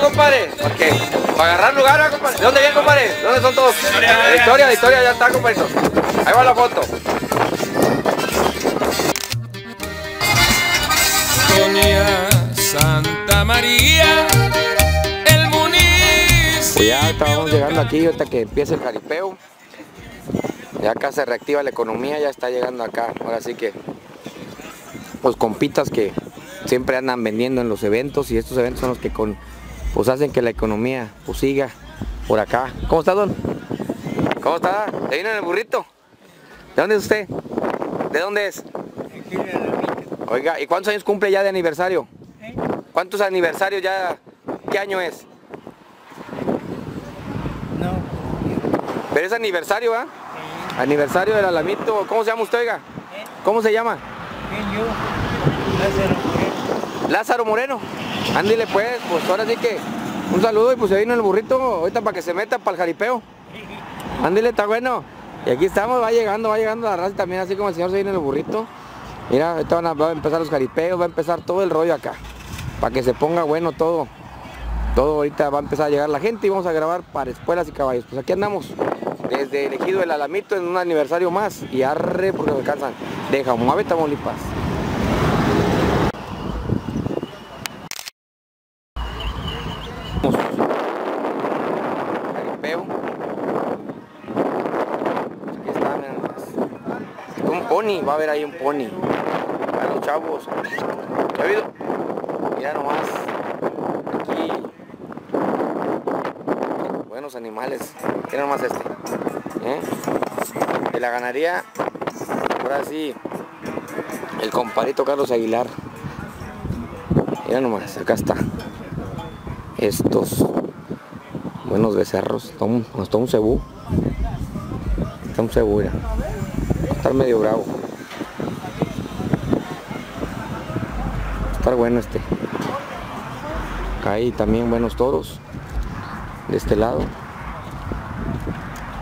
compadre. Porque para agarrar lugar, ¿verdad, compadre. ¿De dónde vienen, compadre? ¿Dónde son todos? De Victoria, de Victoria, ya está, compadre. Ahí va la foto. Doña Santa María, el municipio. Pues ya estamos llegando aquí ahorita que empieza el jaripeo. Ya acá se reactiva la economía, ya está llegando acá. Ahora sí que pues compitas que siempre andan vendiendo en los eventos y estos eventos son los que con pues hacen que la economía pues siga por acá. ¿Cómo está, don? ¿Cómo está? ¿Te vino en el burrito? ¿De dónde es usted? ¿De dónde es? Oiga, ¿y cuántos años cumple ya de aniversario? ¿Cuántos aniversarios ya? ¿Qué año es? No, Pero es aniversario, ¿ah? Aniversario del Alamito. ¿Cómo se llama usted, oiga? ¿Cómo se llama? Lázaro Moreno. Lázaro Moreno. Ándile pues, pues ahora sí que un saludo y pues se vino el burrito ahorita para que se meta para el jaripeo. Ándile, está bueno. Y aquí estamos, va llegando, va llegando la raza también, así como el señor se vino en el burrito. Mira, ahorita van a, empezar los jaripeos, va a empezar todo el rollo acá. Para que se ponga bueno todo. Todo ahorita va a empezar a llegar la gente y vamos a grabar para espuelas y caballos. Pues aquí andamos, desde elegido el Alamito en un aniversario más. Y arre porque me alcanzan. De Jamuave, Tamaulipas. Jaripeo. Aquí está, miren nomás. Un va a haber ahí un pony. Para los chavos. ¿Ya ha habido? Mira nomás. Aquí. Buenos animales. Mira nomás este. ¿Eh? De la ganadería. Ahora sí. El compadrito Carlos Aguilar. Mira nomás, acá está. Estos buenos becerros. Un, está un cebú. Está un cebú, mira. Va a estar medio bravo. Va a estar bueno este. Hay también buenos toros. De este lado.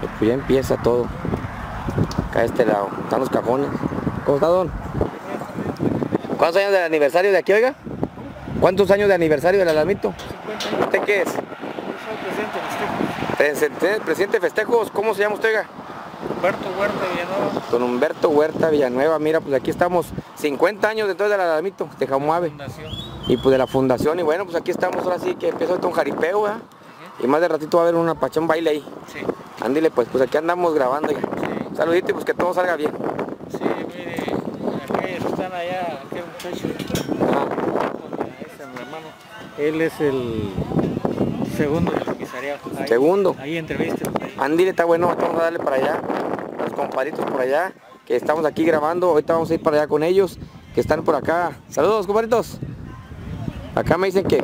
Y pues ya empieza todo. Acá de este lado. Están los cajones. ¿Cómo está, don? ¿Cuántos años de aniversario de aquí, oiga? ¿Cuántos años de aniversario del alamito? ¿Usted qué es? Presidente de Presidente, presidente de festejos, ¿cómo se llama usted, oiga? Humberto Huerta Villanueva, Don Humberto Huerta Villanueva, mira, pues aquí estamos 50 años dentro del alamito, de Jamuave. Y pues de la fundación, y bueno, pues aquí estamos ahora sí que todo un jaripeo, ¿verdad? Y más de ratito va a haber una pachón baile ahí. Sí, Ándile, pues, pues aquí andamos grabando, sí, Saludito y pues que todo salga bien. sí, mire, aquellos están allá, aquel muchacho, Ah, ese es mi hermano, él es el segundo del comisariado. Ahí- Segundo. Ahí entrevista. Ándile, está bueno, vamos a darle para allá, los compadritos por allá, que estamos aquí grabando, ahorita vamos a ir para allá con ellos, que están por acá. Saludos, compadritos. Acá me dicen que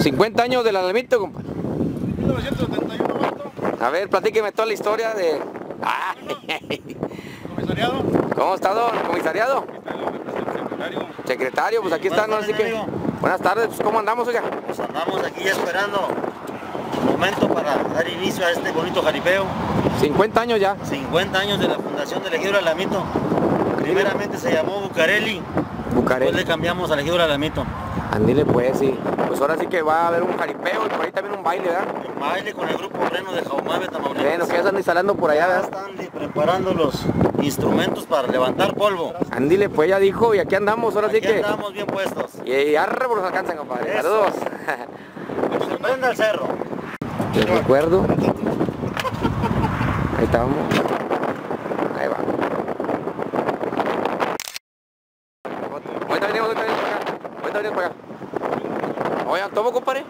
50 años del alamito, compadre. 1971, ¿cuánto? A ver, platíqueme toda la historia de... ¿Comisariado? ¿Cómo está, don comisariado? Secretario. Secretario, pues aquí están, así que... Buenas tardes, pues ¿cómo andamos, oiga? Pues andamos aquí esperando momento para dar inicio a este bonito jaripeo. 50 años ya. 50 años de la fundación del Ejido Alamito. Primeramente se llamó Bucareli, después le Bucareli. cambiamos al Ejido Alamito. Andile, pues, sí. Pues ahora sí que va a haber un jaripeo y por ahí también un baile, ¿verdad? El baile con el grupo Reno de Jaumave, Tamaulipas. Bueno, que ya están instalando por allá, están preparando los instrumentos para levantar polvo. Andile, pues ya dijo, y aquí andamos, ahora sí que... andamos bien puestos. Y arre, por nos alcanzan, compadre. Eso. Saludos. Sorprenda el cerro. Les recuerdo. Ahí estamos. Ahí va. Ahorita venimos, ahorita venimos para acá. Ahorita venimos para acá. Oigan, ¿tomo, compadre?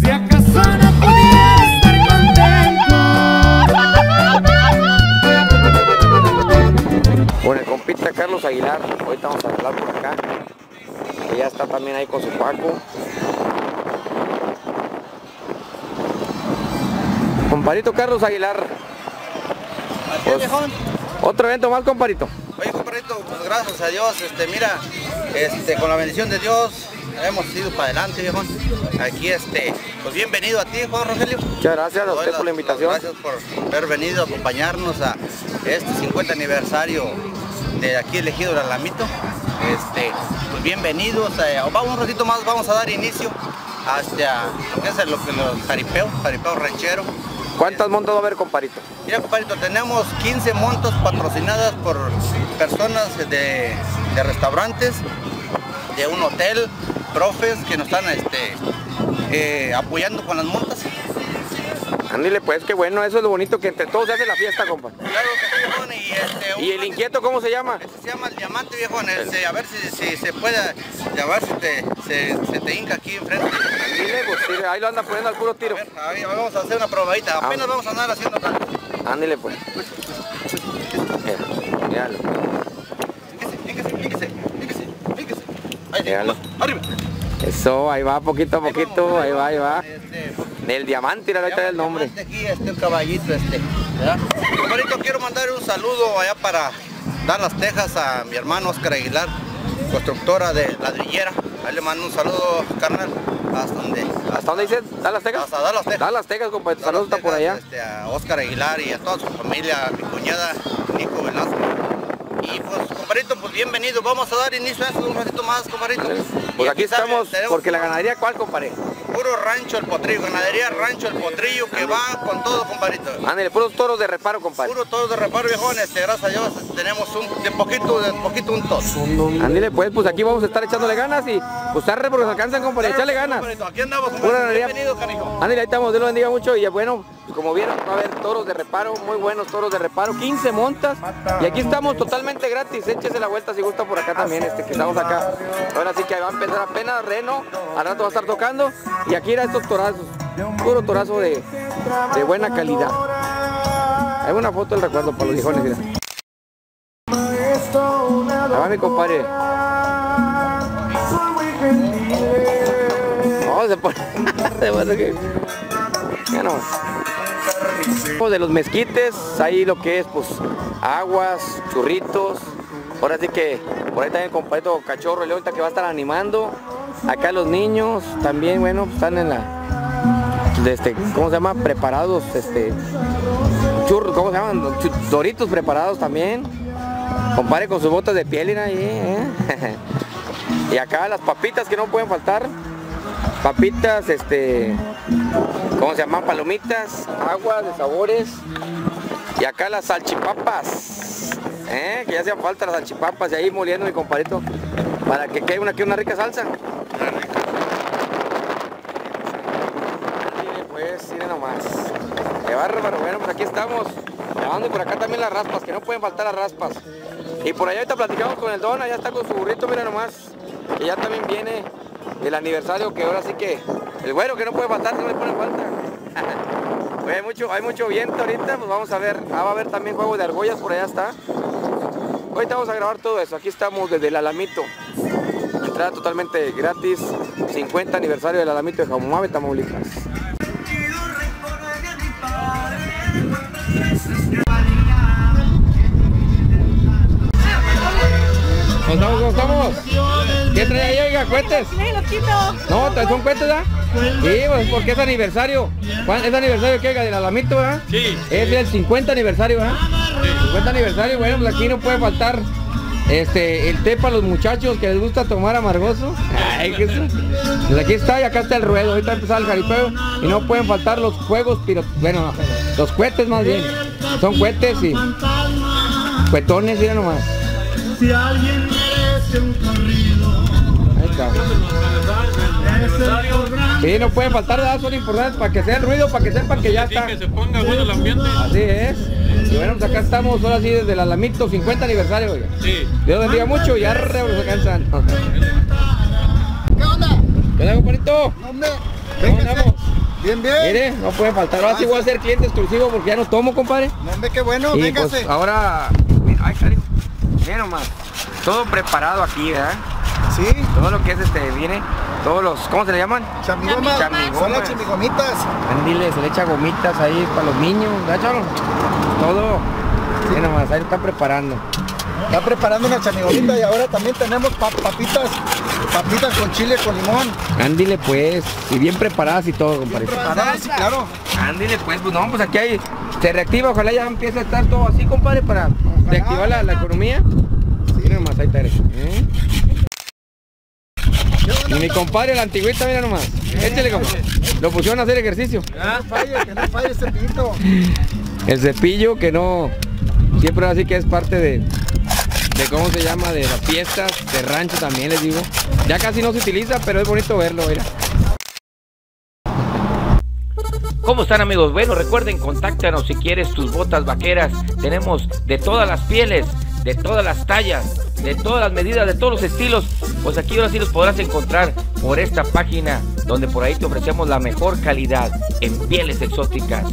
Si acaso no pudiera estar contento. Con el compita Carlos Aguilar. Ahorita vamos a hablar por acá. Ya está también ahí con su Paco. Comparito Carlos Aguilar. Pues, otro evento más, comparito. Oye, compadrito, pues gracias a Dios, este, mira, este, con la bendición de Dios, hemos ido para adelante, viejo. Aquí, este, pues bienvenido a ti, Juan Rogelio. Muchas gracias a usted las- por la invitación. Gracias por haber venido a acompañarnos a este 50 aniversario de aquí elegido el Alamito. Este, pues bienvenidos. eh, vamos un ratito más, vamos a dar inicio hasta lo que es el, que los jaripeo, jaripeo ranchero. ¿Cuántas montas va a haber, comparito? Mira, compadrito, tenemos 15 montos patrocinadas por personas de, de restaurantes, de un hotel, profes que nos están este, eh, apoyando con las montas. Ándale, pues, qué bueno, eso es lo bonito, que entre todos se hace la fiesta, compa. Claro que viejón, y, este, ¿Y el inquieto cómo se llama? Este se llama el diamante, viejón. este, a ver si, si se puede, a ver si te, se, se te hinca aquí enfrente. Ándale, pues, sí, ahí lo anda poniendo al puro tiro. A ver, a ver, vamos a hacer una probadita. Apenas vamos a andar haciendo acá. Ándale, pues. Mira, míralo. Fíjese, fíjese, fíjese, fíjese. Ahí, Míralo. arriba. Eso, ahí va, poquito a poquito, ahí va, ahí va. Este, El diamante, mira, ahorita el nombre. Aquí este un caballito este, ¿verdad? Quiero mandar un saludo allá para Dallas, Texas a mi hermano Oscar Aguilar, constructora de ladrillera. Ahí le mando un saludo, carnal, hasta donde, ¿Hasta dónde dices? ¿Dallas, Texas? hasta Dallas, Texas. Dallas, Texas, compa. Dallas, Saludos está por allá. Este, a Oscar Aguilar y a toda su familia, a mi cuñada Nico Velasco. Y pues, compadrito, pues bienvenido. Vamos a dar inicio a esto un ratito más, compadrito. Y Pues aquí estamos, porque la ganadería, ¿cuál, compadre? Puro rancho el potrillo, ganadería rancho el potrillo que va con todo, compadrito. Ándale, puros toros de reparo, compadre. Puro todo de reparo, viejón. Este, gracias a Dios tenemos un, de poquito, de poquito un tos. Ándale, pues, pues aquí vamos a estar echándole ganas y pues arre porque nos alcanzan, compadre, echarle ganas. Compadrito, Aquí andamos, ganadería. Bienvenido, canijo. Ándale, ahí estamos, Dios lo bendiga mucho y bueno, pues, como vieron va a haber toros de reparo, muy buenos toros de reparo, 15 montas y aquí estamos totalmente gratis, échese la vuelta si gusta por acá también, este que estamos acá. Ahora sí que va a empezar apenas reno, al rato va a estar tocando y aquí era estos torazos, puro torazo de, de buena calidad. Hay una foto del recuerdo para los viejones, mira. Ahí va mi compadre. No, se pone. se pone que- Ya no. De los mezquites, ahí lo que es, pues, aguas, churritos. Ahora sí que por ahí también el compadrito Cachorro León que va a estar animando. Acá los niños también, bueno, pues, están en la. este, ¿Cómo se llama? Preparados, este. Churros, ¿cómo se llaman? Doritos preparados también. Compare con sus botas de piel, ahí, ¿eh? y acá las papitas que no pueden faltar. Papitas, este, ¿cómo se llaman? Palomitas, aguas de sabores. Y acá las salchipapas, ¿eh? que ya hacían falta las salchipapas. Y ahí moliendo mi compadrito para que quede una, aquí una rica salsa. Pues, miren nomás. Qué bárbaro, bueno, pues aquí estamos. Grabando y por acá también las raspas, que no pueden faltar las raspas. Y por allá ahorita platicamos con el don, allá está con su burrito, mira nomás. Que ya también viene el aniversario que ahora sí que el güero que no puede faltar, no le pone falta. Hay mucho, hay mucho viento ahorita, pues vamos a ver. Ah, va a haber también juego de argollas, por allá está. Ahorita vamos a grabar todo eso. Aquí estamos desde el Alamito. Entrada totalmente gratis. 50 aniversario del Alamito de Jaumave, Tamaulipas. ¿Cómo estamos? ¿Cómo estamos? ¿Qué trae ahí, oiga? ¿Cuentes? No, ¿trae- son cuentos, ¿verdad? Sí, pues porque es aniversario. ¿Cuán- ¿Es aniversario que oiga del Alamito, verdad? Sí. Es el 50 aniversario, ¿verdad? 50 aniversario, bueno, pues aquí no puede faltar este el té para los muchachos que les gusta tomar amargoso. Ay, Pues aquí está y acá está el ruedo, ahorita empezar el jaripeo y no pueden faltar los juegos, pero bueno, los cohetes más bien. Son cohetes y cuetones, mira nomás. Ahí está. Sí, no pueden faltar, son importantes para que sea el ruido, para que sepan que ya está. que se ponga bueno el ambiente. Así es. Y bueno, pues acá estamos ahora sí desde el Alamito 50 aniversario. oiga. Sí. Dios bendiga mucho y arre, se cansan. ¿Qué onda? ¿Qué onda, compadrito? Hombre, ¿Cómo andamos? Bien, bien. Mire, no puede faltar. Ahora sí voy a ser cliente exclusivo porque ya no tomo, compadre. No, hombre, qué bueno, Y véngase. pues ahora, mira, ay, cariño. Miren nomás, todo preparado aquí, ¿verdad? Sí, Todo lo que es este, viene, todos los, ¿cómo se le llaman? chamigomas. Chamigomas. Son las chamigomitas. Andile, se le echa gomitas ahí para los niños, ¿verdad? Todo. Miren nomás, ahí lo están preparando. Está preparando una chamigomita y ahora también tenemos pa- papitas Papitas con chile con limón. Ándile pues, y bien preparadas y todo, compadre. Preparadas, sí, claro. Ándile pues, pues no, pues aquí hay, se reactiva, ojalá ya empiece a estar todo así, compadre, para reactivar la, la economía. Mira nomás, ahí está. ¿eh? Y mi compadre, la antigüita, mira nomás. Échale, compadre. Lo pusieron a hacer ejercicio. Que no falle, que no falle ese pito. El cepillo que no, siempre así que es parte de, de cómo se llama, de las fiestas, de rancho también les digo. Ya casi no se utiliza, pero es bonito verlo, mira. ¿Cómo están amigos? Bueno, recuerden, contáctanos si quieres tus botas vaqueras. Tenemos de todas las pieles, de todas las tallas, de todas las medidas, de todos los estilos. Pues aquí ahora sí los podrás encontrar por esta página donde por ahí te ofrecemos la mejor calidad en pieles exóticas.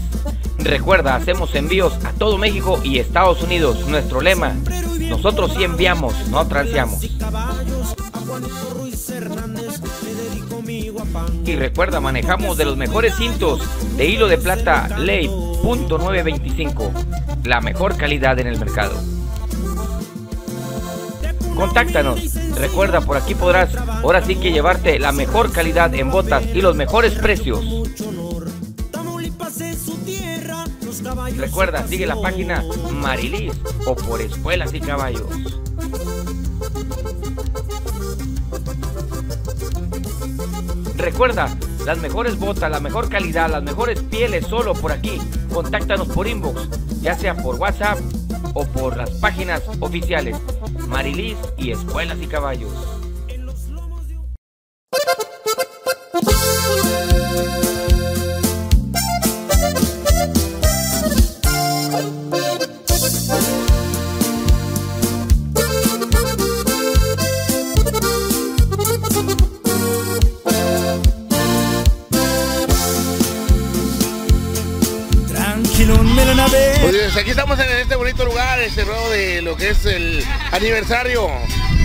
Recuerda, hacemos envíos a todo México y Estados Unidos. Nuestro lema, nosotros sí enviamos, no transeamos. Y recuerda, manejamos de los mejores cintos de hilo de plata Ley .925, la mejor calidad en el mercado. Contáctanos. Recuerda, por aquí podrás ahora sí que llevarte la mejor calidad en botas y los mejores precios. Recuerda, sigue la página Marilis o por Escuelas y Caballos. Recuerda, las mejores botas, la mejor calidad, las mejores pieles solo por aquí. Contáctanos por inbox, ya sea por WhatsApp o por las páginas oficiales Marilis y Escuelas y Caballos. Pues aquí estamos en este bonito lugar, este ruedo de lo que es el aniversario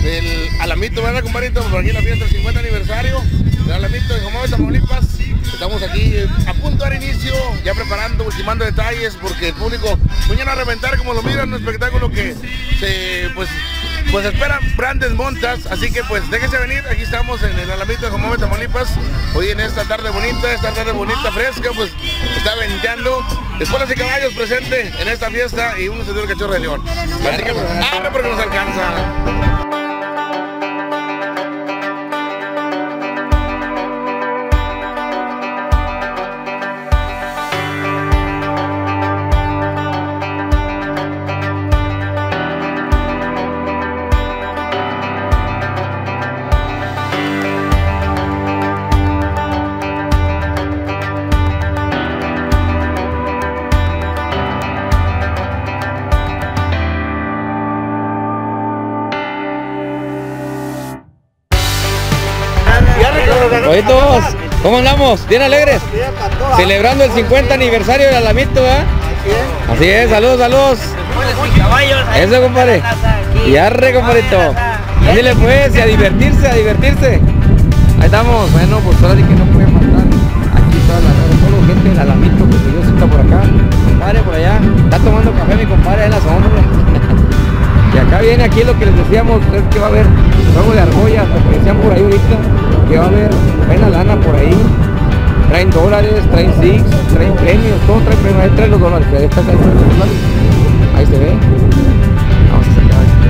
del Alamito, ¿verdad, compadrito? Por aquí la fiesta del 50 aniversario del Alamito de Jomón, Tamaulipas. Estamos aquí a punto de dar inicio, ya preparando, ultimando detalles, porque el público mañana a reventar como lo miran, un espectáculo que se, pues, pues esperan grandes montas, así que pues déjense venir, aquí estamos en el Alamito de Jomón, Tamaulipas, hoy en esta tarde bonita, esta tarde bonita, fresca, pues está venteando, escuelas y caballos presente en esta fiesta y un señor cachorro de león. Así que, nos alcanza. ¿Bien alegres? Celebrando el 50 aniversario del Alamito, ¿verdad? Así es, saludos, saludos. Eso, compadre. Y arre, compadrito. Dile pues, y a divertirse, a divertirse. Ahí estamos. Bueno, pues ahora sí que no pueden faltar. Aquí toda la solo gente del Alamito, pues Dios está por acá. Compadre, por allá. Está tomando café mi compadre en la sombra. Y acá viene aquí lo que les decíamos, es que va a haber juego de argollas, lo que decían por ahí ahorita, que va a haber buena lana por ahí. Traen dólares, traen six, traen premios, todo trae premios, ahí traen los dólares, ahí está, ahí traen los dólares. Ahí se ve. Vamos a sacar este.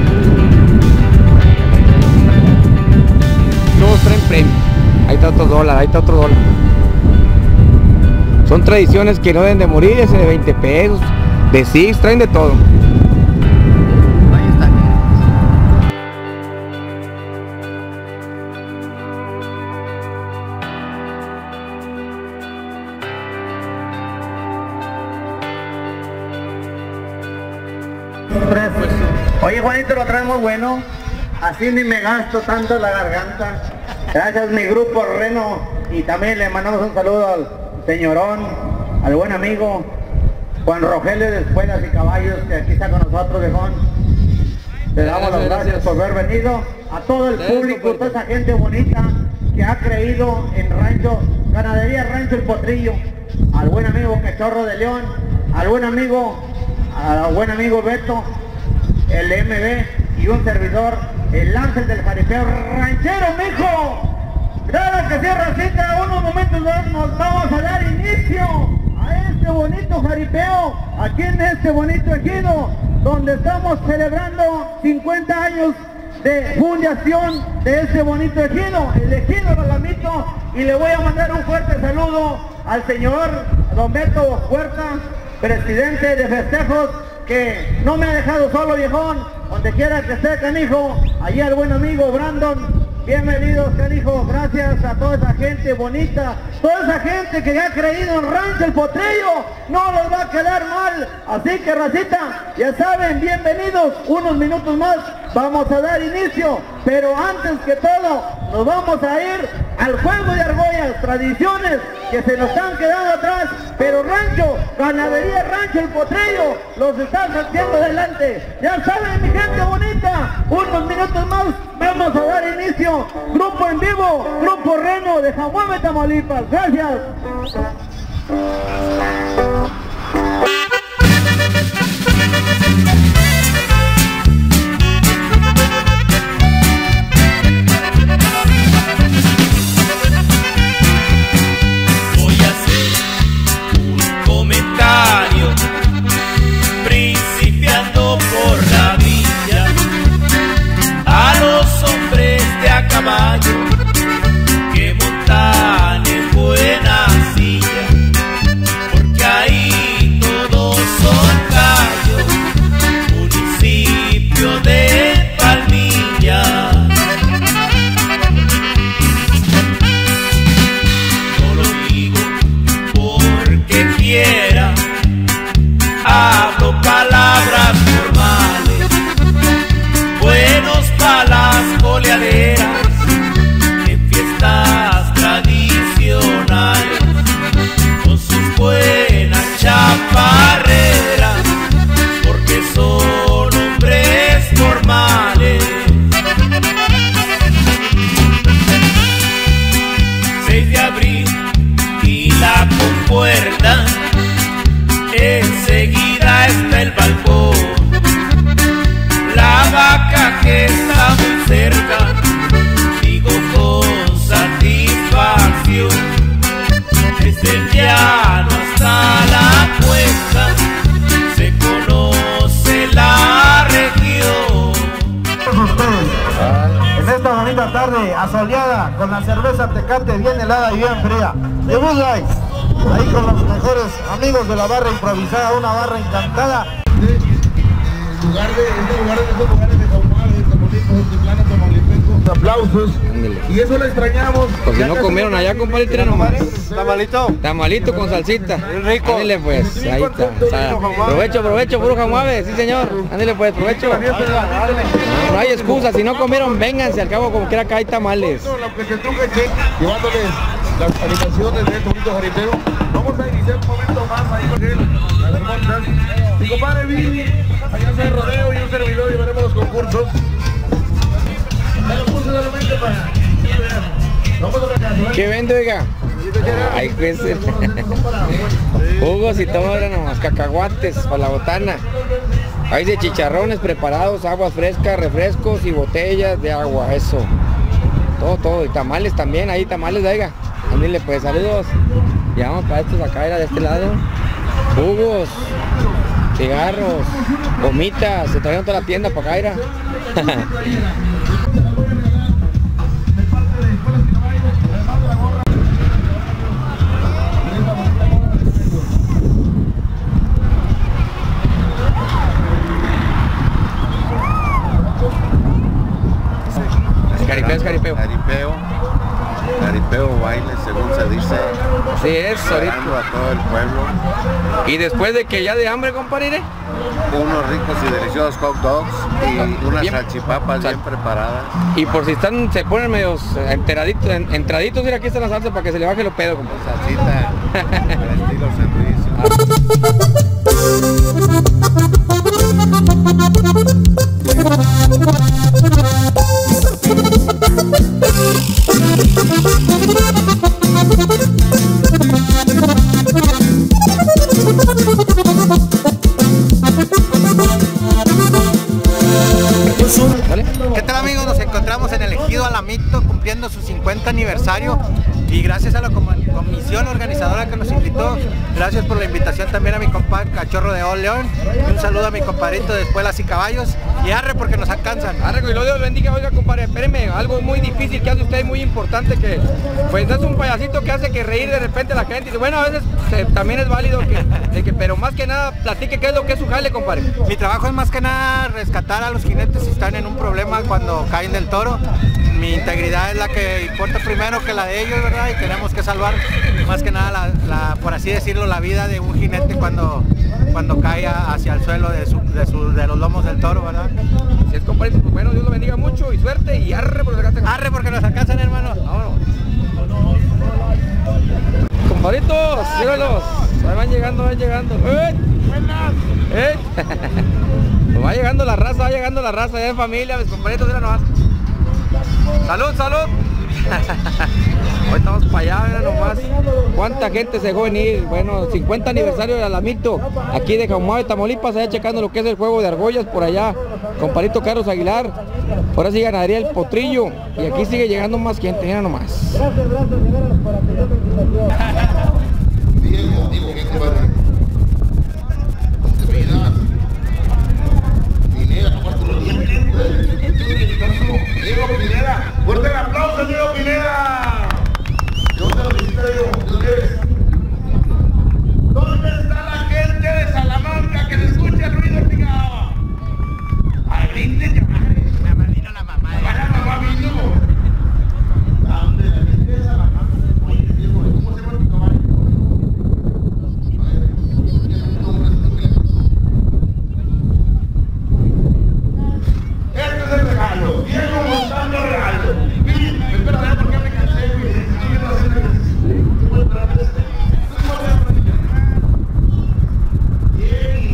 Todos traen premios. Ahí está otro dólar, ahí está otro dólar. Son tradiciones que no deben de morir, ese de 20 pesos, de six, traen de todo. Así ni me gasto tanto la garganta. Gracias mi grupo Reno. Y también le mandamos un saludo al señorón, al buen amigo Juan Rogelio de Escuelas y Caballos, que aquí está con nosotros, viejón. Le damos las gracias por haber venido. A todo el público, toda esa gente bonita que ha creído en Rancho, Ganadería Rancho El Potrillo. Al buen amigo Cachorro de León, al buen amigo, al buen amigo Beto, el MB y un servidor, el ángel del jaripeo ranchero, mijo. Claro que sí, Racita, unos momentos más nos vamos a dar inicio a este bonito jaripeo, aquí en este bonito ejido, donde estamos celebrando 50 años de fundación de este bonito ejido, el ejido Ralamito, y le voy a mandar un fuerte saludo al señor Don Beto Huerta, presidente de festejos, que no me ha dejado solo viejón, donde quiera que esté canijo, allí al buen amigo Brandon, Bienvenidos, canijo. Gracias a toda esa gente bonita, toda esa gente que ha creído en Rancho el Potrillo. No les va a quedar mal. Así que, racita, ya saben, bienvenidos. Unos minutos más vamos a dar inicio. Pero antes que todo, nos vamos a ir al juego de argollas, tradiciones que se nos están quedando atrás. Pero Rancho, Ganadería Rancho el Potrillo, los están haciendo adelante. Ya saben, mi gente bonita, unos minutos más vamos a dar inicio. Grupo en vivo, Grupo Reno de Jamuave, Tamaulipas. Gracias. De la barra improvisada, una barra encantada. lugar de, este lugar de estos lugares de Tamaulipas, Altiplano, Tamaulipenco. Aplausos. Y eso lo extrañamos. Pues si Ya no comieron allá, compadre, tira nomás. Tamalito. Tamalito con salsita. rico. Ándele pues, ahí está. O sea, provecho, provecho, puro jamuave, sí señor. Ándele pues, provecho. No, no hay excusa, si no comieron, vénganse, al cabo como quiera acá hay tamales. Lo que se truje, che, llevándoles las animaciones de este bonito jaripeo. Vamos a iniciar un momento más con él, las hermosas. Mi compadre Vivi, allá el rodeo y un servidor y veremos los concursos. Ya lo puse solamente para. ¿Qué vende, oiga? Ay, pues. Jugos y todo, ahora nomás, cacahuates para la botana. Hay de chicharrones preparados, aguas frescas, refrescos y botellas de agua, eso. Todo, todo. Y tamales también, ahí tamales, oiga. Ándale, pues, saludos. Ya vamos para estos acá, era de este lado. Jugos, cigarros, gomitas, se trajeron toda la tienda para acá, era. Caripeo es caripeo. Jaripeo, jaripeo baile según se dice, Sí, es ahorita. a todo el pueblo, Y después de que ya de hambre, compadre, unos ricos y deliciosos hot dogs y unas Bien- salchipapas sal- bien preparadas. y por si están, se ponen medios enteraditos, en- entraditos, mira aquí está la salsa para que se le baje lo pedo, compadre. Salsita, estilo de León. Y un saludo a mi compadrito de Espuelas y Caballos. Y arre porque nos alcanzan. Arre, y lo Dios bendiga, oiga compadre, espéreme, algo muy difícil que hace usted, muy importante, que pues es un payasito que hace que reír de repente a la gente. Y bueno, a veces se- también es válido que, de que, pero más que nada, platique qué es lo que es su jale, compadre. Mi trabajo es más que nada rescatar a los jinetes si están en un problema cuando caen del toro. Mi integridad es la que importa primero que la de ellos, ¿verdad? Y tenemos que salvar más que nada, la, la- por así decirlo, la vida de un jinete cuando, cuando cae a- hacia el suelo de, su- de su- de los lomos del toro, ¿verdad? Si es compadre, pues bueno, Dios lo bendiga mucho y suerte y arre por los Arre porque nos alcanzan, hermano. Vámonos. Compadritos, míralos. Ahí van llegando, van llegando. ¡Eh! ¡Eh! Pues va llegando la raza, va llegando la raza ya en familia, mis compadritos, mira nomás. Salud, salud. Estamos para allá, nomás. ¿Cuánta gente se dejó venir? Bueno, 50 aniversario del Alamito, aquí de Jaumabe, Tamaulipas, allá checando lo que es el juego de argollas por allá. Compadrito Carlos Aguilar. Ahora sí ganaría el potrillo. Y aquí sigue llegando más gente, mira nomás Diego, ¿qué compadre? ¿Cómo te apellidas? Pineda, papá, tú lo tienes. Diego Pineda, fuerte el aplauso, Diego Pineda. ¿De dónde lo visita, Diego? ¿De dónde eres? ¿Dónde está la gente de Salamanca que le escucha el ruido del picado? Al brinde, ya La mamá vino, la mamá. La mamá vino. ¿A dónde la gente de Salamanca? Oye, Diego, ¿cómo se llama tu caballo? Este es el regalo. Diego montando regalo. Espera, ¿por qué me cansé, güey? Estoy viendo hacer ejercicio. ¿Qué puedo esperar de este? ¿Tú cómo te llamas? Bien.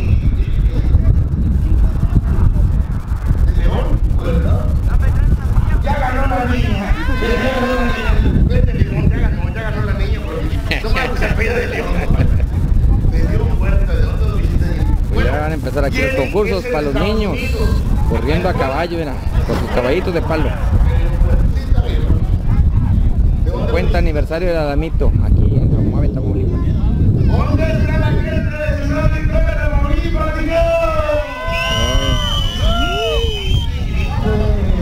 ¿De León? ¿Verdad? Ya ganó la niña. Ya ganó la niña. Vete, León, ya ganó, ya ganó la niña. porque No me se apellida de León. De León fuerte, ¿de dónde lo visitas? Pues ya van a empezar aquí los ¿quién concursos es el para los niños. Corriendo a caballo, mira, con sus caballitos de palo. 50 aniversario del Adamito, aquí en Jaumabe, Tamaulipas. ¿Dónde está la gente de Ciudad Victoria, Tamaulipas,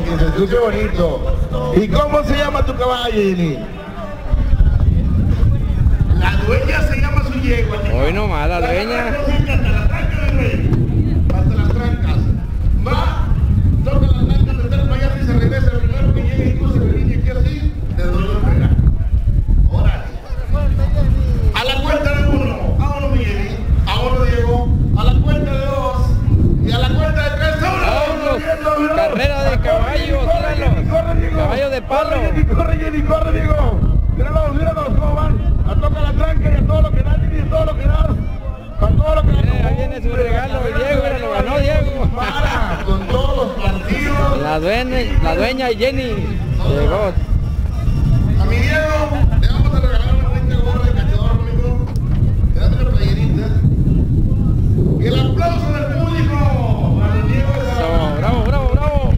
Que se escuche bonito. ¿Y cómo se llama tu caballo, Jenny? La dueña se llama su yegua. Hoy nomás, la dueña. Hasta las trancas, güey. Hasta las trancas. Va, toca las trancas, le da el payaso y se regresa. El primero que llegue y cruce la línea aquí así, le doy la pega. Órale. A la cuenta de uno, a uno Miguel, a uno Diego, a la cuenta de dos y a la cuenta de tres. Vámonos. Carrera de caballos, míralos. Caballos de palo. Corre, Jenny, corre, Diego. Míralos, míralos cómo van. A toca la tranca y a todo lo que da, Jenny, a todo lo que da. A todo lo que da. Eh, ahí viene su regalo, Diego, mira, lo ganó Diego. Para, con todos los partidos. La dueña, la dueña Jenny llegó. A mi Diego le vamos a regalar una bonita gorra de cachador, amigo. Quédate la playerita. Y el aplauso del público para el Diego de Bravo, bravo, bravo, bravo.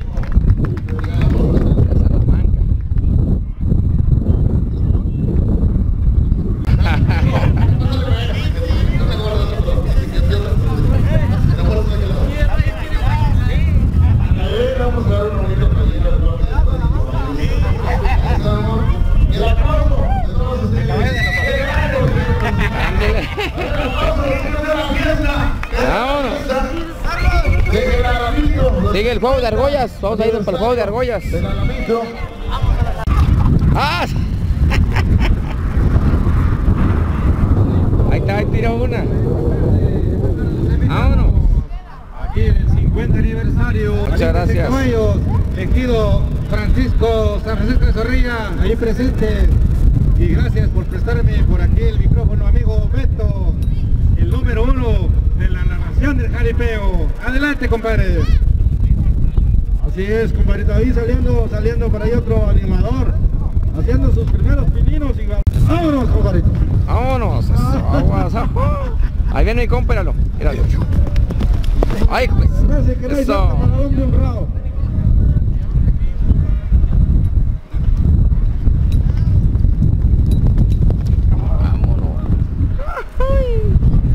Vamos a dar una bonita playera. El aplauso de todos ustedes. Ándele. Vámonos. Sigue el juego de argollas. Vamos a ir para el juego de argollas. ¡Ah! Ahí está, ahí tiró una. Vámonos. Aquí en el 50 aniversario. Muchas gracias. Caballos, elegido Francisco San Francisco de Zorrilla, ahí presente. Y gracias por prestarme por aquí el micrófono, amigo Beto, el número uno de la narración del jaripeo. Adelante, compadre. Así es, compadrito, ahí saliendo, saliendo por ahí otro animador, haciendo sus primeros pininos y vámonos, compadrito. Vámonos. Eso, aguas, ajo. Ahí viene mi compa, míralo. Míralo. Ay, pues. Eso. hombre honrado.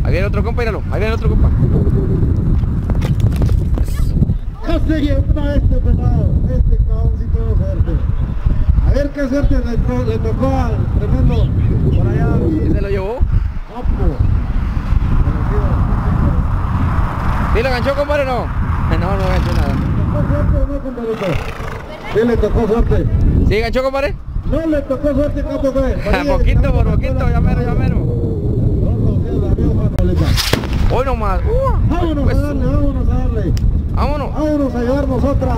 viene otro compa, míralo. Ahí viene otro compa. Este lleva este pelado, este cabroncito de suerte. A ver qué suerte le, to- le tocó al tremendo por allá. ¿Quién se lo llevó? Papo. ¿Sí lo ganchó, compadre, no? No, no ganchó nada. ¿Tocó suerte o no, compadrito? Sí le tocó suerte. ¿Sí ganchó, compadre? No le tocó suerte, capo fue. poquito por poquito, ya mero, ya mero. Hoy nomás. Uh, Vámonos pues, a darle, vámonos a darle. Vámonos. Vámonos a llevarnos otra.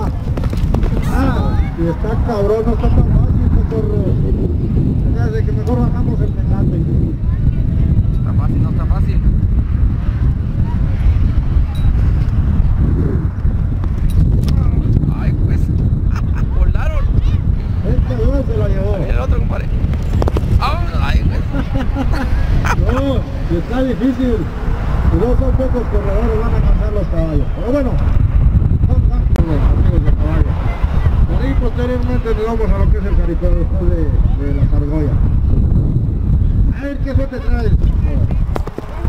Ah, y está cabrón, no está tan fácil, cotorro. Fíjate que mejor bajamos el mecate. Está fácil, no está fácil. Ay, pues. Volaron. Este no se la llevó. El otro, compadre. Vámonos. Ay, pues. No, y está difícil. Y no son pocos corredores, van a alcanzar los caballos. Pero bueno, son tantos los amigos de caballo. Por ahí posteriormente nos vamos a lo que es el después de, de las argollas. A ver qué suerte traes.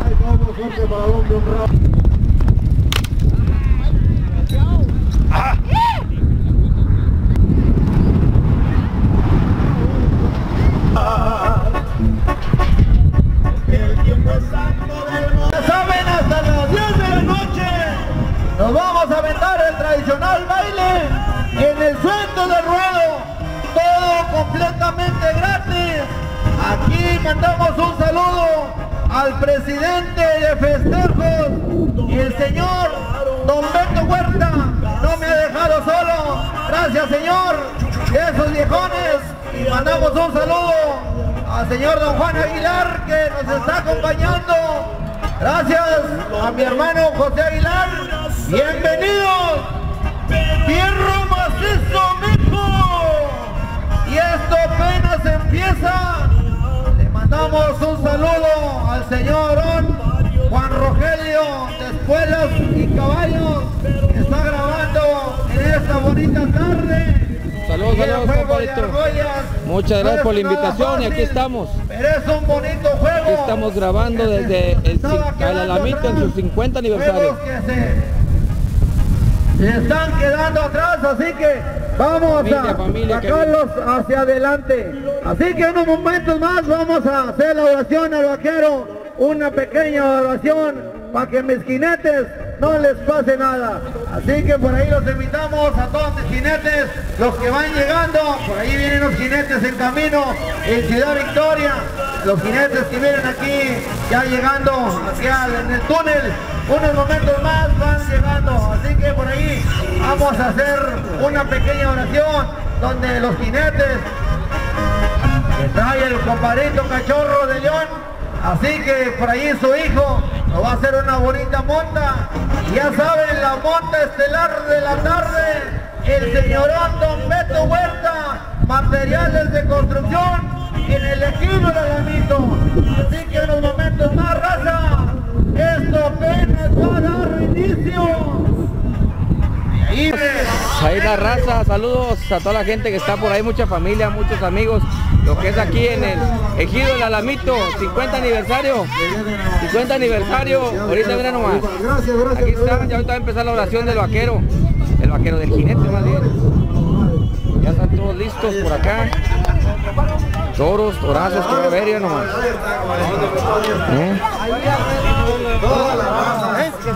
Ay, vamos, suerte para el hombre honrado. Mandamos un saludo al presidente de festejos el señor don Beto Huerta no me ha dejado solo gracias señor esos viejones y mandamos un saludo al señor don Juan Aguilar que nos está acompañando Gracias a mi hermano José Aguilar. Bienvenidos. Fierro macizo, mijo. Y esto apenas empieza. Mandamos un saludo al señor Juan Rogelio de Espuelas y Caballos que está grabando en esta bonita tarde. Saludos, saludos, compadrito. Muchas no gracias por la invitación y aquí estamos. Pero es un bonito juego. Aquí estamos grabando desde el, el Alamito en su 50 aniversario. Se, están quedando atrás, así que vamos Familia, a familia, sacarlos hacia adelante. Así que unos momentos más vamos a hacer la oración al vaquero, una pequeña oración para que mis jinetes no les pase nada. Así que por ahí los invitamos a todos mis jinetes, los que van llegando, por ahí vienen los jinetes en camino en Ciudad Victoria, los jinetes que vienen aquí ya llegando hacia en el túnel, unos momentos más van llegando, así que por ahí vamos a hacer una pequeña oración donde los jinetes que trae el compadrito cachorro de León. Así que por ahí su hijo nos va a hacer una bonita monta. Y ya saben, la monta estelar de la tarde, el señorón Don Beto Huerta, materiales de construcción en el equipo de Alamito. Así que en unos momentos más, raza, esto apenas va a dar inicio. Ahí la raza, saludos a toda la gente que está por ahí, mucha familia, muchos amigos, lo que es aquí en el Ejido del Alamito, 50 aniversario, 50 aniversario, ahorita mira nomás, aquí está, ya ahorita va a empezar la oración del vaquero, el vaquero del jinete más bien, ya están todos listos por acá, toros, torazos, que va a haber, ya nomás. ¿Eh?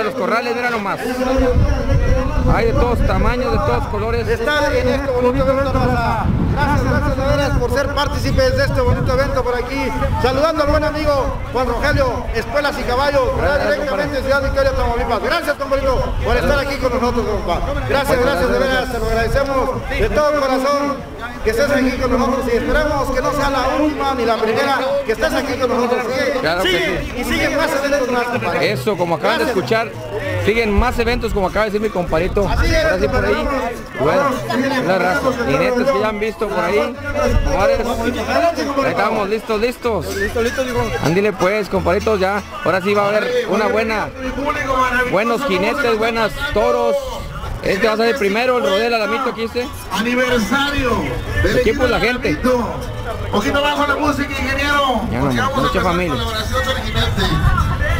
de los corrales, mira nomás. Hay de todos tamaños, de todos colores. estar en este bonito evento, raza. Gracias, gracias de veras por ser partícipes de este bonito evento por aquí. Saludando al buen amigo Juan Rogelio, Espuelas y Caballos, directamente de Ciudad Victoria, Tamaulipas. Gracias, compadrito, por estar aquí con nosotros, compa. Gracias, gracias de veras, te lo agradecemos de todo corazón que estés aquí con nosotros y esperemos que no sea la última ni la primera que estés aquí con nosotros. Sigue, Claro y sigue más adelante más, compadre. Eso, como acaban de escuchar, siguen más eventos como acaba de decir mi compadrito. Ahora sí por ahí. Bueno, la raza. Jinetes que ya han visto por ahí. Ahí estamos listos, listos. Listo, listo, digo. Ándile pues, compadritos, ya. Ahora sí va a haber una buena, buenos jinetes, buenas toros. Este va a ser el primero, el rodeo del alamito aquí este. Aniversario del Equipo de la gente. Alamito. Poquito bajo la música, ingeniero. Ya nomás, vamos a mucha empezar familia.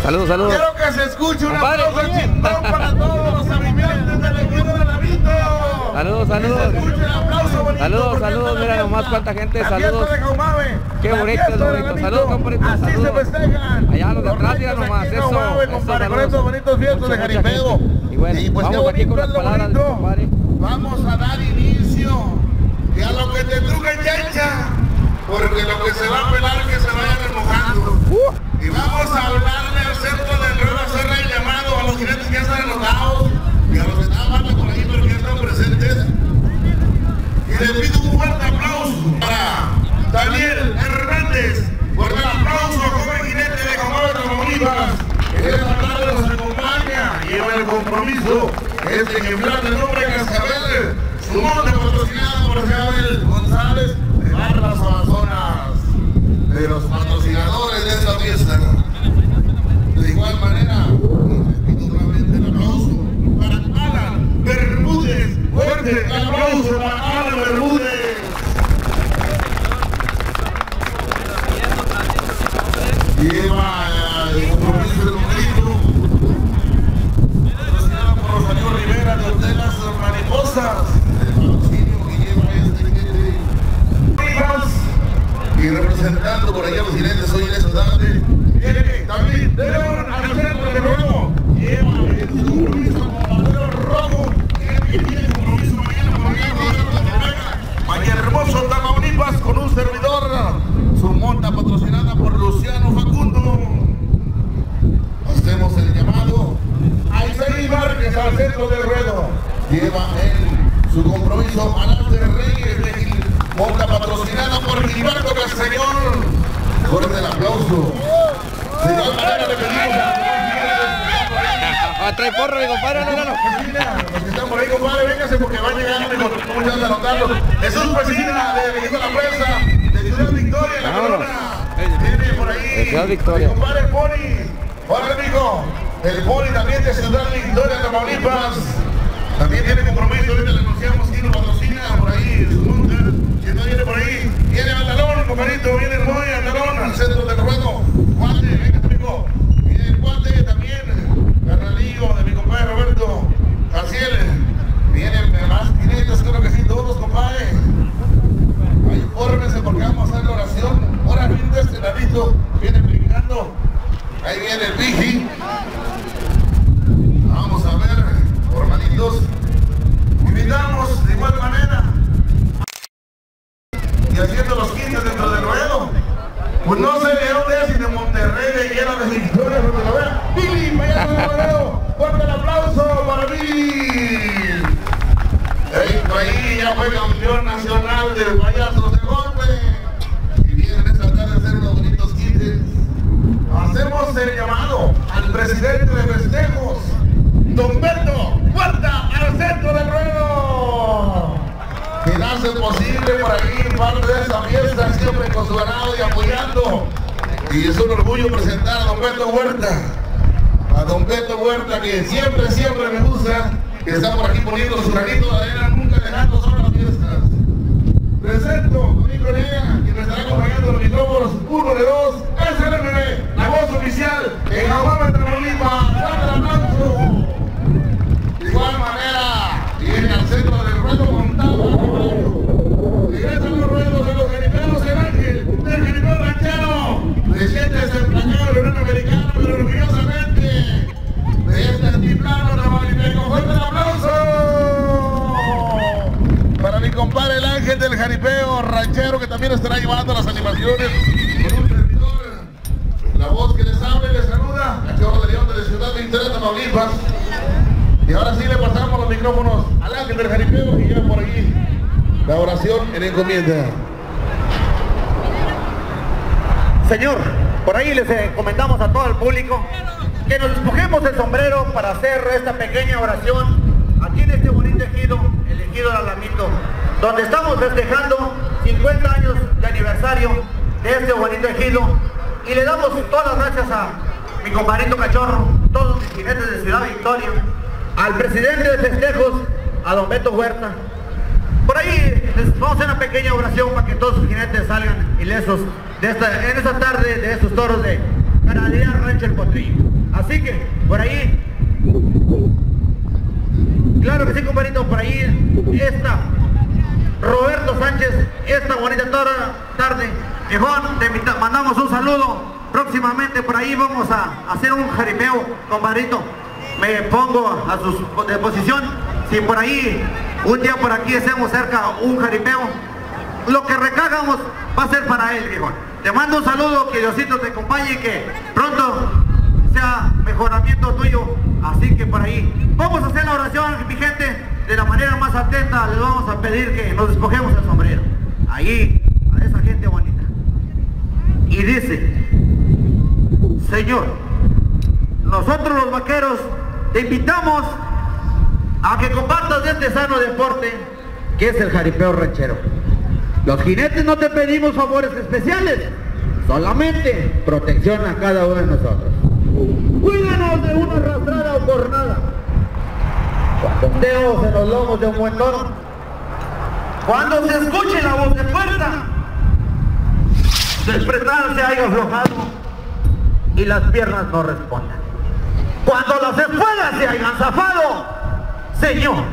Saludos, saludos. Quiero que se escuche un aplauso chingón para todos los habitantes del ejido del Alamito. Saludos, saludos. Saludos, saludos, mira nomás cuánta gente, saludos. Qué bonito, bonito. Saludos, compadrito, Así se festejan. Allá los de atrás, mira nomás, eso, con estos bonitos fiestas de gente. Y bueno, pues vamos aquí con las palabras compadre. Vamos a dar inicio y a lo que te truca chancha, porque lo que se va a pelar que se vaya remojando. Y vamos a hablarle al centro del ruedo, hacerle el llamado a los jinetes que ya están anotados y a los que están hablando por ahí pero que ya están presentes. Y les pido un fuerte aplauso para Daniel Hernández. Fuerte aplauso, joven jinete de Comodoro Tamaulipas. que Esta tarde nos acompaña y lleva el compromiso. Este ejemplar de nombre Cascabel. Su monte patrocinado por Isabel González de Barbas Amazonas. De los patrocinadores de esta fiesta. De igual manera, nuevamente el aplauso para Alan Bermúdez. Fuerte aplauso para Lleva el compromiso del momento. Patrocinado por Rosario Rivera de Hotelas Mariposas. El patrocinio que lleva este jinete. Y representando por allá los jinetes hoy en esta tarde. Viene también de de. Lleva el compromiso con Bandero Rojo. Que tiene compromiso mañana por allá con Mañana Hermoso Tamaulipas con un servidor. Su monta patrocinada por Luciano Facundo. Hacemos el llamado a Isaí Márquez al centro del ruedo. Lleva en su compromiso a las de Reyes de Gil- monta patrocinada por Gilberto Castañón. Fuerte el aplauso. De igual manera le pedimos a Ah, trae porro, mi compadre, no, no, no. los que están por ahí, compadre, véngase porque va llegando y con muchas de anotarlos. Jesús Pesina de Benito La Presa, de Ciudad Victoria, la Vámonos. corona. Viene por ahí. De Ciudad Victoria. El Pony. Hola, amigo. El Pony también de Ciudad Victoria, Tamaulipas. También tiene compromiso, ahorita le anunciamos quién lo patrocina por ahí. ¿Quién no viene por ahí? Viene Andalón, compadrito, viene el Moy, Andalón, al centro del ruedo venga, amigo. Viene el Guate también, carnalillo de mi compadre Roberto Canciel. Vienen más jinetes, creo que sí, todos, compadre. Ahí fórmense porque vamos a hacer la oración. Ahora viene de este ladito, viene brincando. Ahí viene el Piji. Vamos a ver, hermanitos. Invitamos de igual manera. Y haciendo los 15 dentro del ruedo. Pues no sé de dónde es, si de Monterrey, de lleno de victorias, donde lo vean. Billy, payaso del ruedo. Fuerte el aplauso para Billy. Esto ahí ya fue campeón nacional de payasos de golpe. Y vienen esta tarde a hacer unos bonitos quites. Hacemos el llamado al presidente de festejos, Don Beto Huerta, al centro del ruedo. Que hace posible por ahí parte de esta fiesta, siempre con su ganado y apoyando. Y es un orgullo presentar a Don Beto Huerta. A Don Beto Huerta, que siempre, siempre me gusta, que está por aquí poniendo su granito de arena, nunca dejando solo las fiestas. Presento a mi colega, que me estará acompañando los micrófonos, uno de dos, SLMB, la voz oficial en Jaguar Tamaulipas. ¡Fuerte el aplauso! De igual manera, viene al centro del ruedo montado. Regresan los ruedos de los jeripeos el ángel, del jeripeo ranchero. Reciente desempeñado de Unión Americana, pero orgullosamente de este altiplano tamaulipeco. ¡Fuerte el aplauso! Para mi compadre el ángel del jaripeo ranchero que también estará llevando las animaciones con un servidor. La voz que les habla y les saluda, cachorro de León de la Ciudad Victoria, Tamaulipas. Y ahora sí le pasamos los micrófonos al ángel jaripeo y ya por ahí la oración en encomienda. Señor, por ahí les encomendamos a todo el público que nos despojemos el sombrero para hacer esta pequeña oración aquí en este bonito ejido, el ejido de Alamito, donde estamos festejando 50 años de aniversario de este bonito ejido y le damos todas las gracias a mi compadrito cachorro, todos mis jinetes de Ciudad Victoria, al presidente de festejos, a don Beto Huerta. Por ahí les vamos a hacer una pequeña oración para que todos sus jinetes salgan ilesos esta, en esta tarde de estos toros de Ganadería Rancho El Potrillo. Así que, por ahí, claro que sí, compadrito, por ahí está Roberto Sánchez, esta bonita tarde. Mejor te mandamos un saludo. Próximamente por ahí vamos a hacer un jaripeo, compadrito. Me pongo a su disposición. Si por ahí, un día por aquí hacemos cerca un jaripeo, lo que recagamos va a ser para él, viejo. Te mando un saludo, que Diosito te acompañe y que pronto sea mejoramiento tuyo. Así que por ahí, vamos a hacer la oración, mi gente, de la manera más atenta. Les vamos a pedir que nos despojemos el sombrero. Ahí, a esa gente bonita. Y dice, Señor, nosotros los vaqueros te invitamos a que compartas este sano deporte que es el jaripeo ranchero. Los jinetes no te pedimos favores especiales, solamente protección a cada uno de nosotros. Cuídanos de una arrastrada o cornada. Cuanteos en los lomos de un buen toro. Cuando se escuche la voz de puerta, despertar se haya aflojado y las piernas no respondan. Cuando las espuelas se hayan zafado, Señor,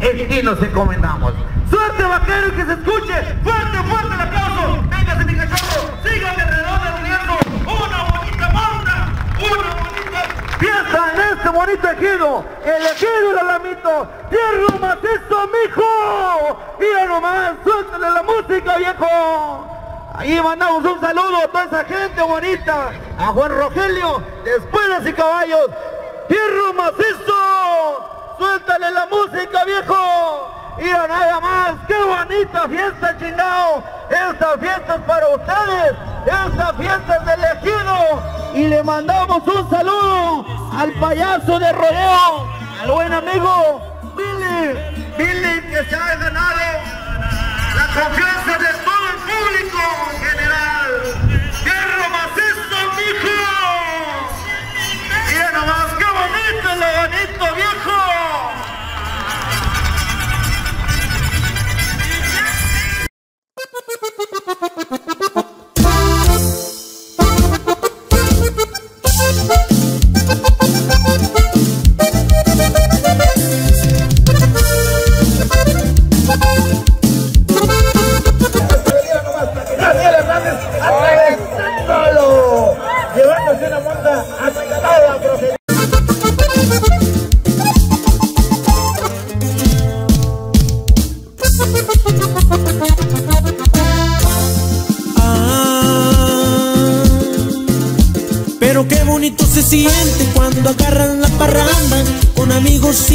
en ti nos encomendamos. Suerte vaquero que se escuche. Fuerte, fuerte el aplauso. Véngase mi cachorro. Síganme alrededor del universo. Una bonita banda. Una bonita fiesta en este bonito ejido. El ejido del alamito. Tierra macizo, mijo. Mira nomás, suéltale la música, viejo. Ahí mandamos un saludo a toda esa gente bonita. A Juan Rogelio, de Espuelas y Caballos. Tierra macizo. Suéltale la música, viejo. Mira nada más, qué bonita fiesta, chingao. Esta fiesta es para ustedes. Esta fiesta es del ejido. Y le mandamos un saludo al payaso de rodeo, al buen amigo Billy. Billy que se ha ganado la confianza de todo el público en general. ¡Tierra macizo, mijo! Mira nomás, qué bonito, bonito, viejo.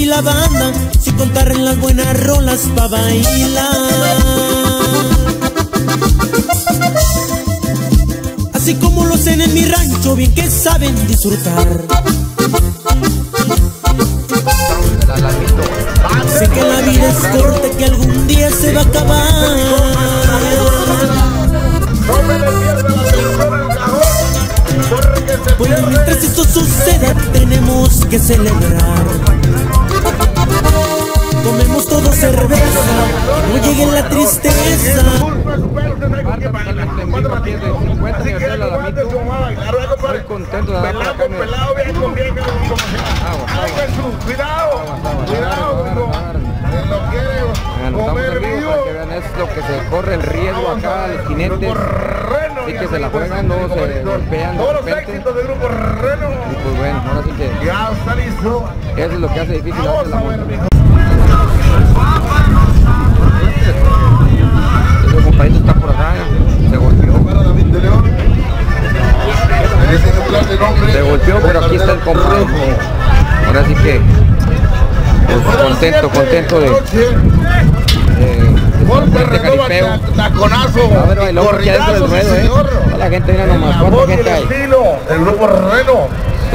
La banda, sin contar en las buenas rolas pa' bailar. Así como lo hacen en mi rancho, bien que saben disfrutar. Sé que la vida es corta, que algún día se va a acabar. Pues mientras esto suceda tenemos que celebrar Tomemos todo cerveza, que no llegue la tristeza Muy contento de darle acá en el- Cuidado, cuidado, estamos en vivo para que vean esto que se corre el riesgo acá a los jinetes y que se la juegan, no se golpean Todos los éxitos del grupo Reno. Y pues bueno, ahora sí que Ya está listo. eso es lo que hace difícil a veces compadrito está por acá, se golpeó. Se golpeó, pero aquí está el complejo. Ahora sí que pues, contento, contento de, jaripeo. ta- taconazo. Corridazo, sí, eh. señor. La gente mira nomás, cuánta gente el hay. del grupo Reno.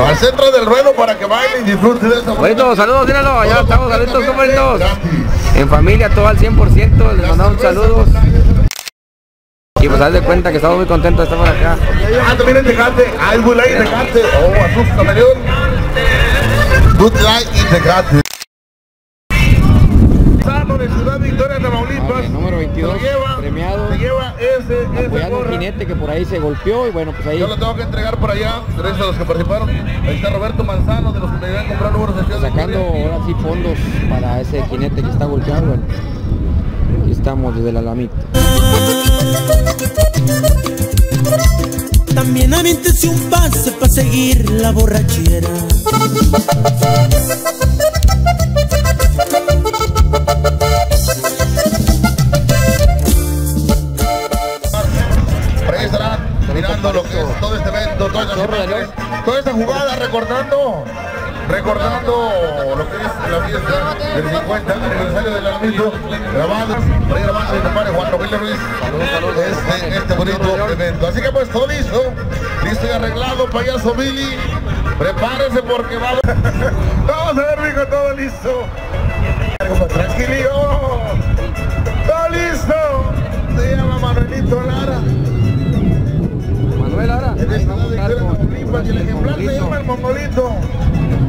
Al centro del ruedo para que bailen y disfruten de esa Bonito, saludos, allá Todo estamos, compadritos. gratis. En familia, todo al 100%, les mandamos saludos. Y pues haz de cuenta que estamos muy contentos de estar por acá. Ah, también en Tecate. Ah, el Bulay en Tecate. Oh, Azul Camaleón. Good Light y Tecate. Sano de Ciudad Victoria, Tamaulipas. número 22, Se lleva, premiado. Se lleva ese, ese Apoyando un jinete que por ahí se golpeó y bueno, pues ahí Yo lo tengo que entregar por allá, gracias a los que participaron. Ahí está Roberto Manzano, de los que me iban a comprar números de Ciudad sacando ahora sí fondos para ese jinete que está golpeado. Bueno, aquí estamos desde el Alamito. También aviéntese un pase para seguir la borrachera. Por ahí estarán mirando lo que es todo este evento, estas imágenes, toda esta jugada, recordando, recordando lo que es la fiesta del 50 aniversario del Alamito, grabando, grabando mi compadre Juan Rogelio Ruiz, este, este bonito evento. Así que pues todo listo, listo y arreglado, payaso Billy, prepárese porque va Vamos a ver, mijo, todo listo. Tranquilillo, todo listo. Se llama Manuelito Lara. Manuel El estado de Victoria, Tamaulipas, y el ejemplar se llama el Mongolito.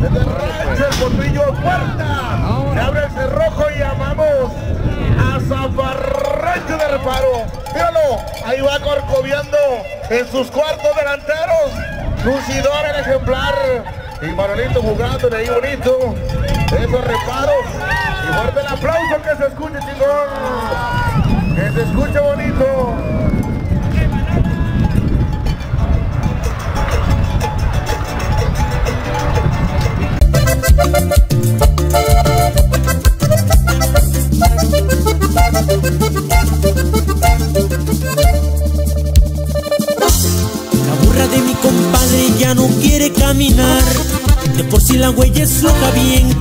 Desde el rancho, el potrillo puerta. Se abre el cerrojo y llamamos a Zafarrancho de reparo. Míralo, ahí va corcoviando en sus cuartos delanteros. Lucidor el ejemplar. Y Manuelito jugando de ahí bonito. Esos reparos. Y fuerte el aplauso que se escuche, chingón. Que se escuche bonito.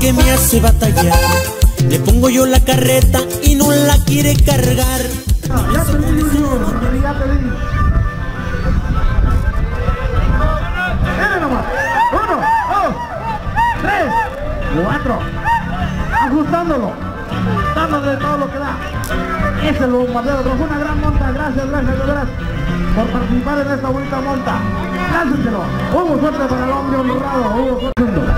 Que me hace batallar. Le pongo yo la carreta y no la quiere cargar. Ya te Junior, ya te nomás. Uno, dos, tres, cuatro. Ajustándolo. Dándole todo lo que da. Ese es el bombardeo. Pero una gran monta. Gracias, gracias de veras por participar en esta bonita monta. Gracias, chelo. Hubo suerte para el hombre honrado. Hubo suerte.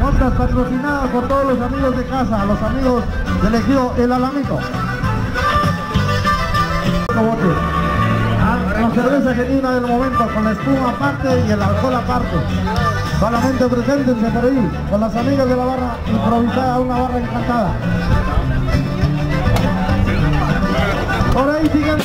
Montas patrocinadas por todos los amigos de casa, los amigos del ejido El Alamito. Ah, La cerveza genuina del momento, con la espuma aparte y el alcohol aparte. Solamente preséntense por ahí, con las amigas de la barra improvisada, una barra encantada. Por ahí siguen.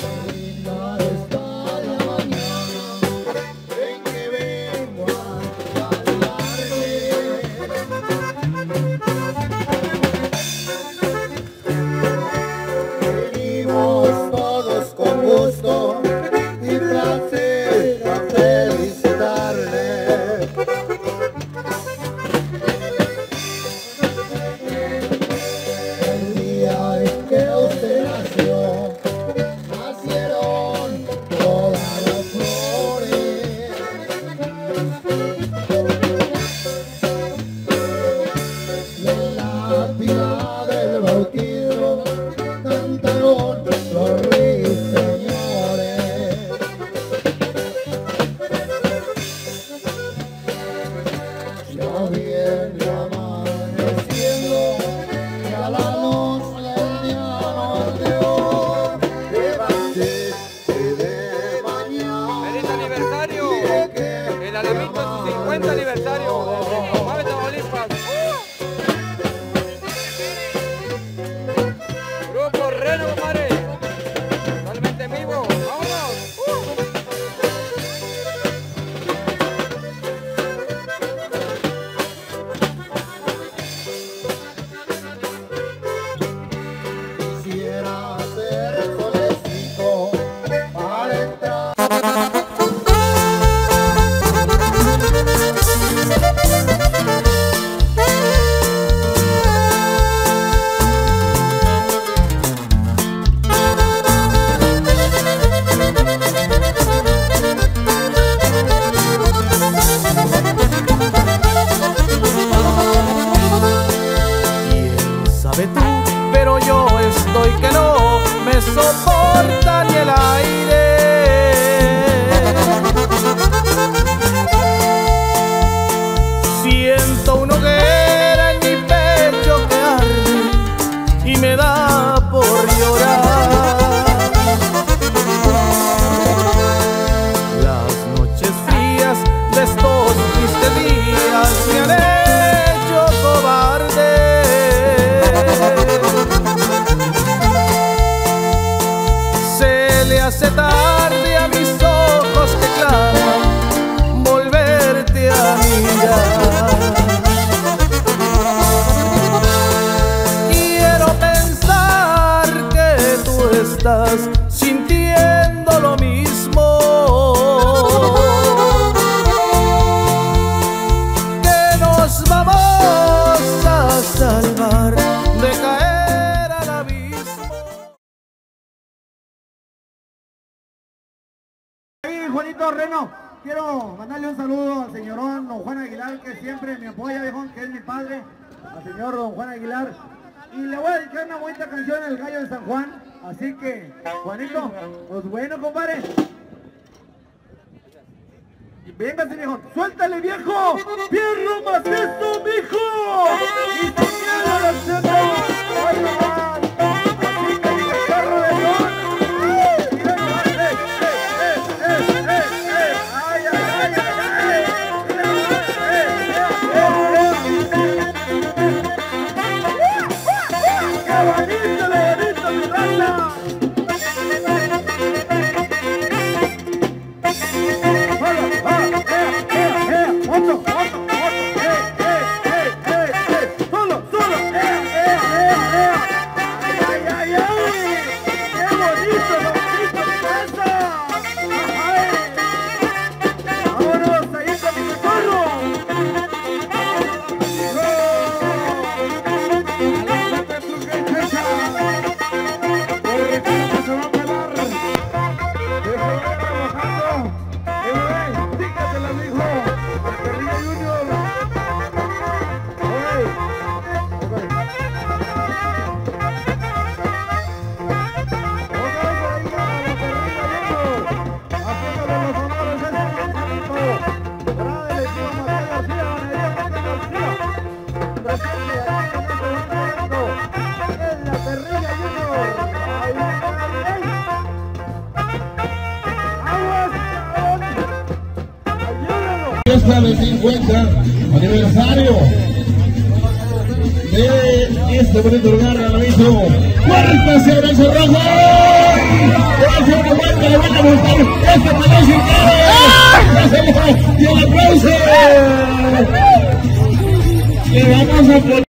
¡Y el aplauso! Le vamos a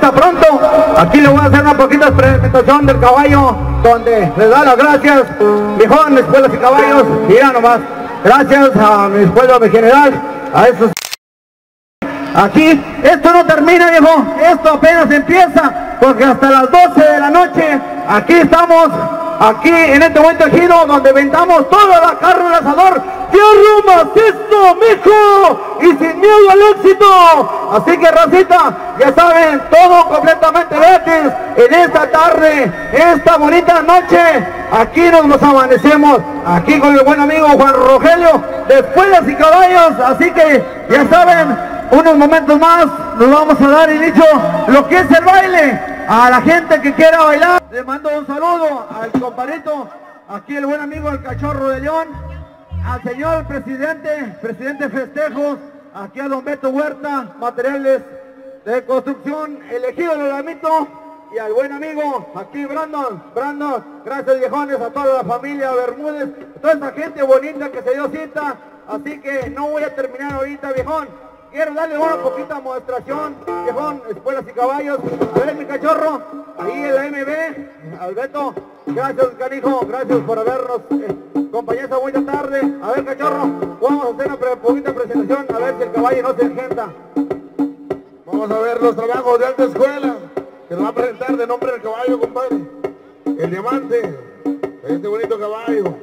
hasta pronto. Aquí le voy a hacer una poquita presentación del caballo, donde le da las gracias, viejón, escuelas y caballos. Mira nomás, gracias a mi escuela de general, a esos. Aquí, esto no termina, viejo, esto apenas empieza, porque hasta las 12 de la noche, aquí estamos, aquí en este buen tejido, donde vendamos toda la carne al asador. ¡Fierro macizo, mijo! Y sin miedo al éxito. Así que, racita, ya saben, todo completamente gratis en esta tarde, esta bonita noche. Aquí nos, amanecemos, aquí con el buen amigo Juan Rogelio, de Espuelas y Caballos. Así que, ya saben, unos momentos más nos vamos a dar inicio lo que es el baile a la gente que quiera bailar. Le mando un saludo al compadrito, aquí el buen amigo el cachorro de León, al señor presidente, presidente de festejos, aquí a don Beto Huerta, materiales de construcción, elegido el Alamito, y al buen amigo, aquí Brandon, Brandon, gracias viejones, a toda la familia Bermúdez, toda esa gente bonita que se dio cita, así que no voy a terminar ahorita viejón, quiero darle una poquita demostración, viejón, escuelas y caballos, a ver mi cachorro, ahí el MB, Alberto, gracias canijo, gracias por habernos eh, acompañado buena tarde, a ver cachorro, vamos a hacer una poquita presentación, a ver si el caballo no se engenta. Vamos a ver los trabajos de alta escuela que nos va a presentar de nombre del caballo, compadre. El diamante, este bonito caballo.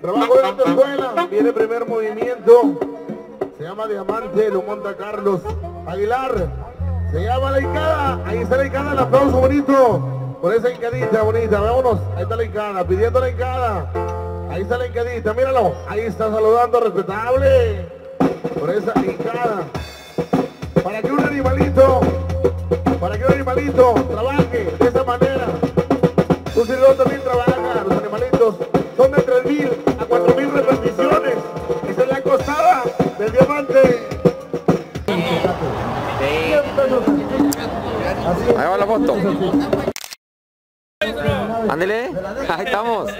Trabajo de alta escuela, viene primer movimiento. Se llama Diamante, lo monta Carlos Aguilar. Se llama la Icada, ahí está la Icada, el aplauso bonito. Por esa Icadita bonita, vámonos. Ahí está la Icada, pidiendo la Icada. Ahí está la Icadita, míralo. Ahí está saludando, respetable. Por esa Icada. Para que un animalito, para que un animalito trabaje de esa manera. Un servidor también trabaja, los animalitos son de 3.000 a 4.000 repeticiones. Esa es la costada del diamante. Ahí va la foto. Ándele, ahí estamos.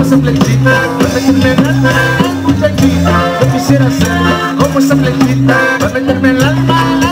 como esa flechita, para meterme el alma, muchachita, yo quisiera ser como esa flechita, para meterme el alma.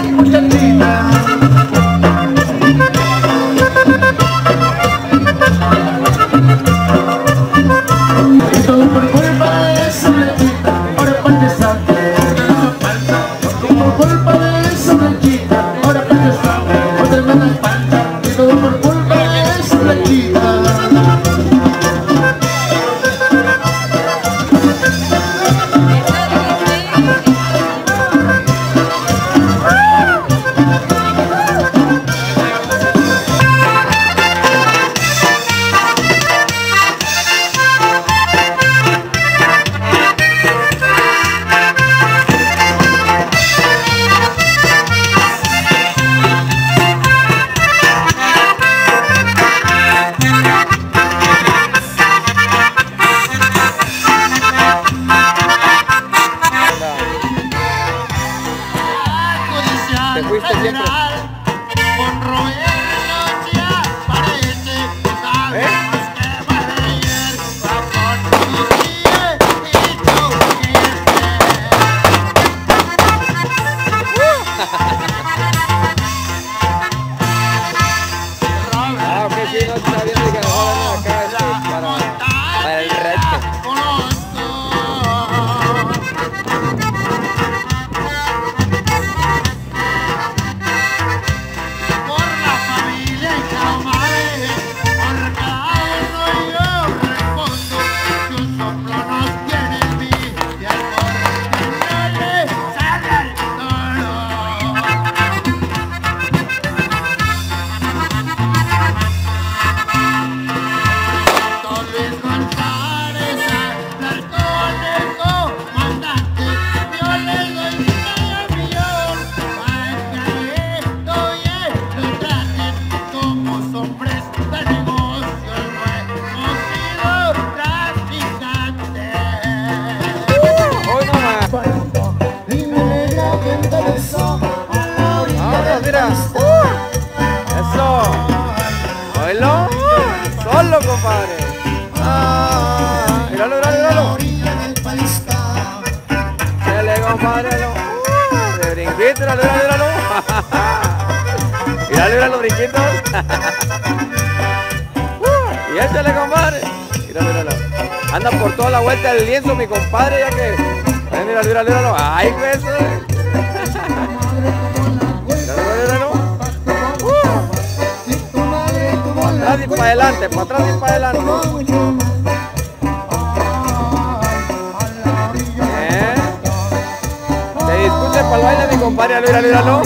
Para el baile, mi compadre, míralo,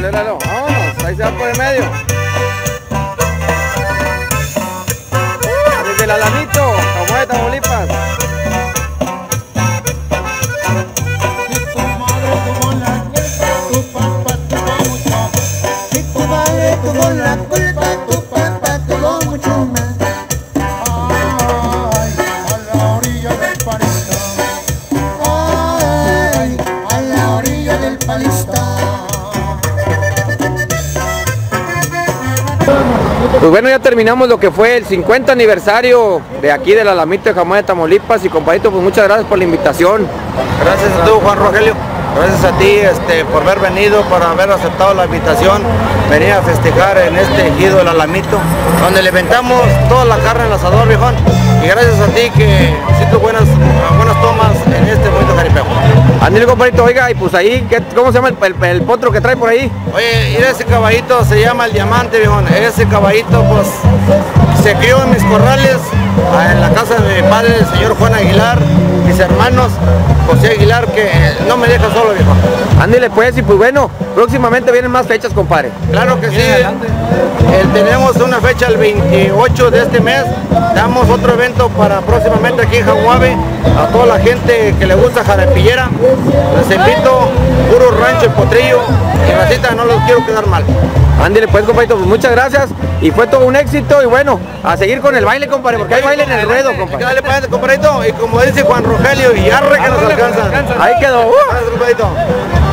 míralo. Ahí se va por el medio. Desde el Alamito, de Tamaulipas. Madre la Pues bueno, ya terminamos lo que fue el 50 aniversario de aquí del Alamito de Jamón de Tamaulipas y compadrito, pues muchas gracias por la invitación. Gracias a tú, Juan Rogelio. Gracias a ti este, por haber venido, por haber aceptado la invitación, venir a festejar en este ejido del Alamito, donde le inventamos toda la carne al asador, viejón. Y gracias a ti que hiciste buenas, buenas tomas en este bonito jaripeo. Ándale, compadrito, oiga, y pues ahí, ¿qué- ¿cómo se llama el, el- el potro que trae por ahí? Oye, mira ese caballito, se llama el diamante, viejón. Ese caballito, pues, se crió en mis corrales, en la casa de mi padre, el señor Juan Aguilar, mis hermanos, José Aguilar, que no me deja solo, viejo. Ándale pues, y pues bueno, próximamente vienen más fechas, compadre. Claro que sí. Eh, tenemos una fecha el 28 de este mes. Damos otro evento para próximamente aquí en Jaguave. A toda la gente que le gusta jarapillera. Les invito, puro rancho y potrillo. Y racita, no los quiero quedar mal. Ándale pues, compadrito, pues muchas gracias. Y fue todo un éxito y bueno, a seguir con el baile, compadre, porque hay baile en el ruedo, compadre. Dale para adelante, compadrito. Y como dice Juan Rogelio, y arre que nos alcanza. Ahí quedó. uh.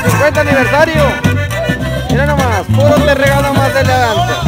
50 aniversario. Mira nomás, puro te regalo más de la danza.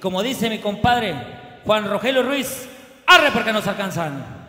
como dice mi compadre Juan Rogelio Ruiz, arre porque nos alcanzan.